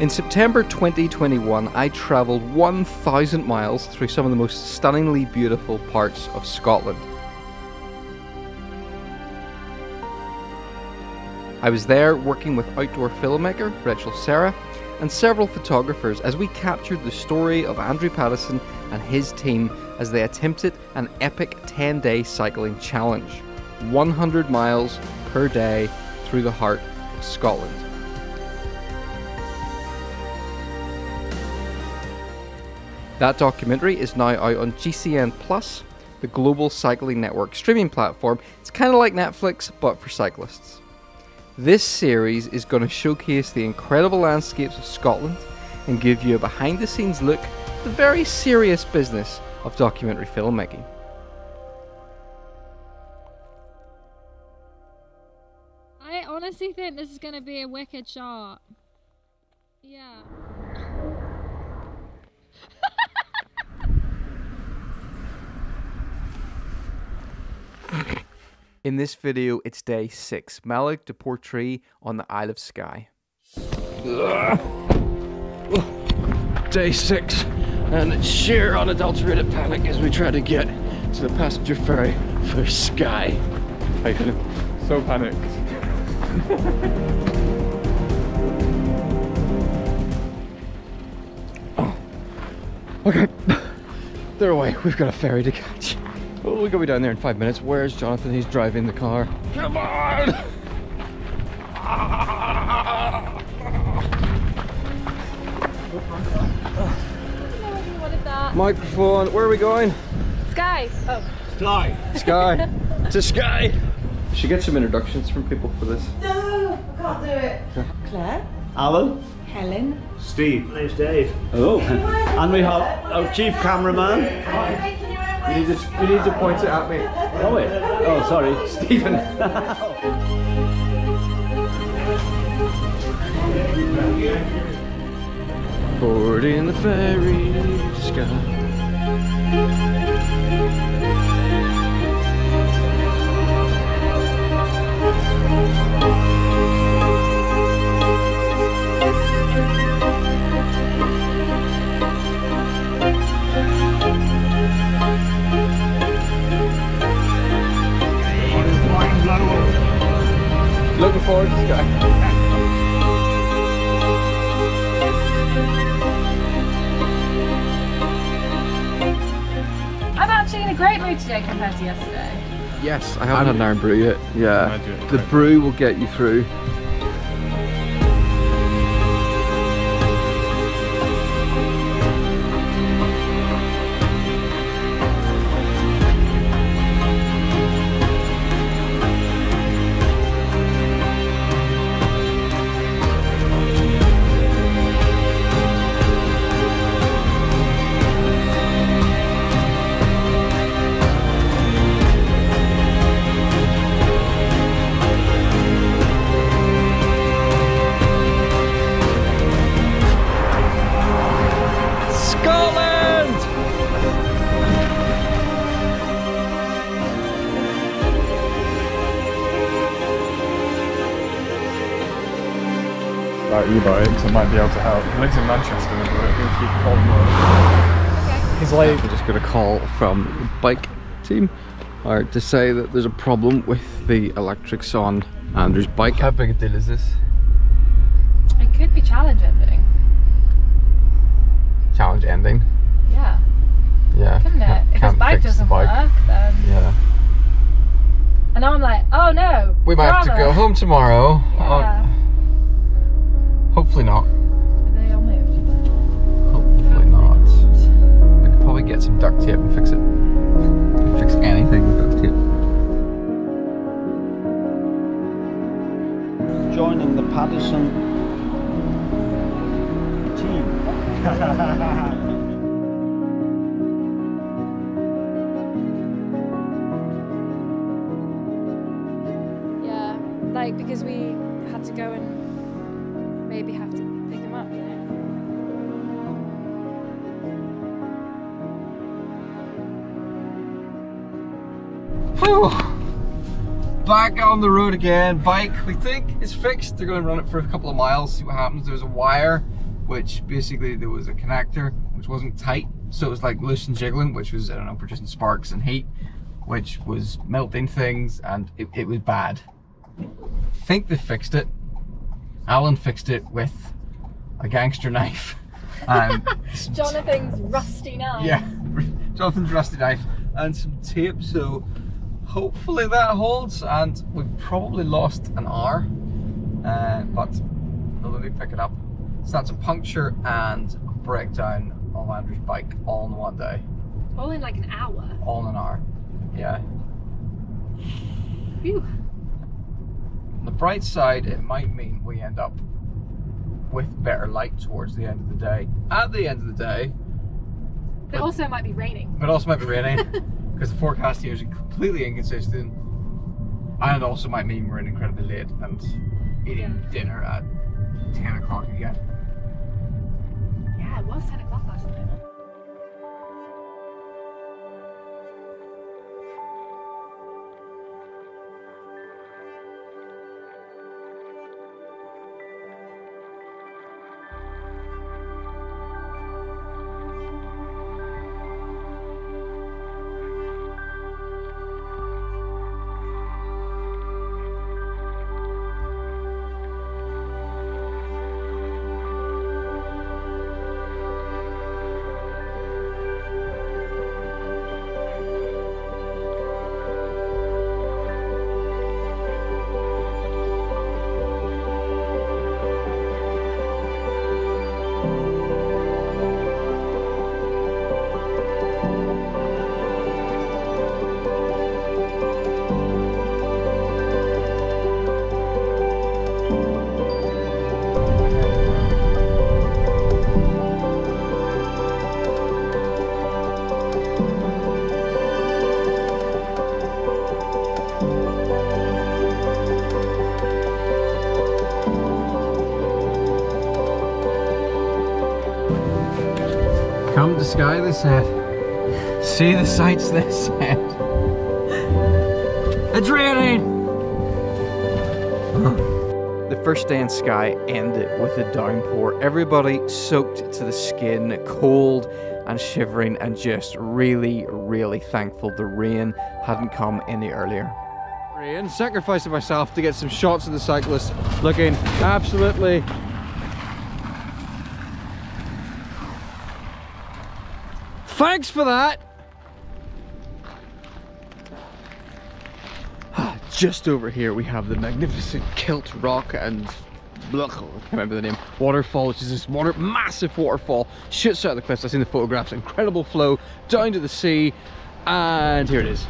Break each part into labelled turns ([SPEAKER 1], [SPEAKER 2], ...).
[SPEAKER 1] In September 2021, I travelled 1,000 miles through some of the most stunningly beautiful parts of Scotland. I was there working with outdoor filmmaker Rachel Sarah and several photographers as we captured the story of Andrew Paddison and his team as they attempted an epic 10 day cycling challenge 100 miles per day through the heart of Scotland. That documentary is now out on GCN Plus, the global cycling network streaming platform. It's kind of like Netflix, but for cyclists. This series is going to showcase the incredible landscapes of Scotland and give you a behind the scenes look at the very serious business of documentary filmmaking.
[SPEAKER 2] I honestly think this is going to be a wicked shot. Yeah.
[SPEAKER 1] In this video, it's day 6, Mallaig de Portree on the Isle of Skye. Day 6, and it's sheer unadulterated panic as we try to get to the passenger ferry for Skye.
[SPEAKER 3] How you feeling? So panicked. Oh.
[SPEAKER 1] Okay, they're away. We've got a ferry to catch. Oh, we're gonna be down there in five minutes. Where's Jonathan? He's driving the car. Come on! Microphone. Where are we going?
[SPEAKER 2] Skye. Oh.
[SPEAKER 3] Fly.
[SPEAKER 1] Skye. to Skye. Should get some introductions from people for this.
[SPEAKER 4] No, I can't do it. Claire,
[SPEAKER 3] Alan.
[SPEAKER 4] Helen,
[SPEAKER 3] Steve.
[SPEAKER 5] My name's Dave.
[SPEAKER 3] Hello. And we have our chief cameraman.
[SPEAKER 1] You need to, you need to point it at me.
[SPEAKER 3] Oh wait. Oh sorry.
[SPEAKER 1] Stephen. Boarding the ferry to
[SPEAKER 2] great mood today compared to yesterday.
[SPEAKER 1] Yes, I haven't had an Irn-Bru yet. Yeah,
[SPEAKER 3] I do it.
[SPEAKER 1] the brew will get you through.
[SPEAKER 3] About e-bikes, I might be able to help. He lives in Manchester, but if you call him He's like,
[SPEAKER 1] We're just got a call from the bike team or to say that there's a problem with the electrics on Andrew's bike. How big a deal is this?
[SPEAKER 2] It could be challenge ending.
[SPEAKER 1] Challenge ending.
[SPEAKER 2] Yeah.
[SPEAKER 1] Yeah.
[SPEAKER 2] Couldn't it?
[SPEAKER 1] can't-
[SPEAKER 2] If his
[SPEAKER 1] can't
[SPEAKER 2] bike doesn't
[SPEAKER 1] bike.
[SPEAKER 2] work, then.
[SPEAKER 1] Yeah.
[SPEAKER 2] And now I'm like, oh no.
[SPEAKER 1] We might have to go home tomorrow.
[SPEAKER 2] Yeah.
[SPEAKER 1] Uh, hopefully not.
[SPEAKER 2] They all moved?
[SPEAKER 1] Hopefully not. We could probably get some duct tape and fix it. Fix anything with duct tape.
[SPEAKER 5] Joining the Paddison team.
[SPEAKER 2] Yeah. Like, because we had to go and maybe have to pick him up?
[SPEAKER 1] Whew. Back on the road again. Bike, we think, is fixed. They're going to run it for a couple of miles, see what happens. There's a wire which basically there was a connector which wasn't tight, so it was like loose and jiggling, which was I don't know producing sparks and heat, which was melting things, and it, it was bad. I think they fixed it. Alan fixed it with a gangster knife. And
[SPEAKER 2] Jonathan's rusty knife.
[SPEAKER 1] yeah, Jonathan's rusty knife and some tape. So hopefully that holds. And we've probably lost an hour, uh, but we'll maybe pick it up. So that's a puncture and a breakdown on Andrew's bike all in one day,
[SPEAKER 2] All in like an hour.
[SPEAKER 1] all in an hour. Yeah.
[SPEAKER 2] Phew.
[SPEAKER 1] On the bright side, it might mean we end up with better light towards the end of the day. At the end of the day,
[SPEAKER 2] But also it might be raining.
[SPEAKER 1] But it also might be raining because the forecast here is completely inconsistent. And it also might mean we're in incredibly late and eating dinner at 10 o'clock again.
[SPEAKER 2] Yeah, it was 10 o'clock last night.
[SPEAKER 1] Come to Skye, they said. See the sights, they said. It's raining! The first day in Skye ended with a downpour. Everybody soaked to the skin, cold and shivering, and just really, really thankful the rain hadn't come any earlier. Rain, sacrificing myself to get some shots of the cyclists looking absolutely Thanks for that. Ah, just over here we have the magnificent Kilt Rock and blah, I can't remember the name. Waterfall, which is this water, massive waterfall, shoots out of the cliffs. I've seen the photographs, incredible flow down to the sea, and here it is.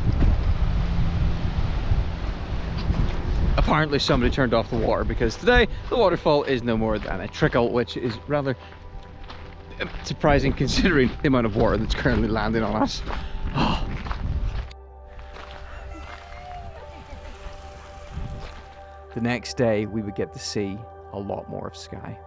[SPEAKER 1] Apparently somebody turned off the water because today the waterfall is no more than a trickle, which is rather surprising considering the amount of water that's currently landing on us. the next day we would get to see a lot more of Skye.